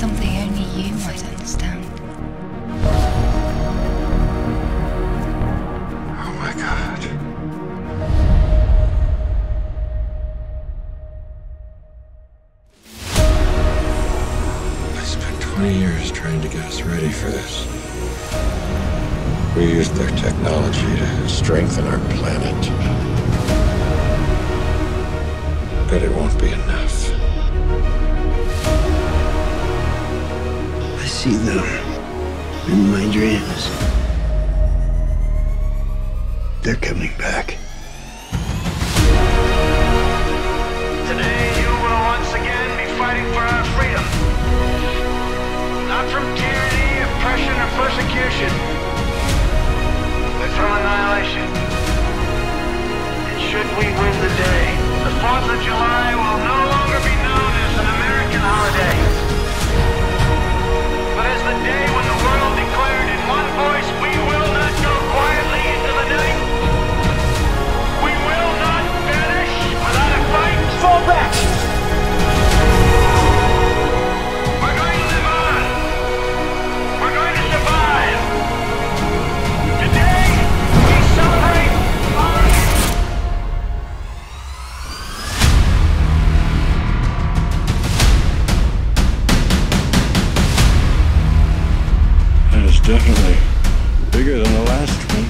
Something only you might understand. Oh my god. I spent 20 years trying to get us ready for this. We used their technology to strengthen our planet. But it won't be enough. See them in my dreams. They're coming back. Today you will once again be fighting for our freedom. Not from tyranny, oppression, or persecution, but from annihilation. And should we win the day, the 4th of July definitely bigger than the last one.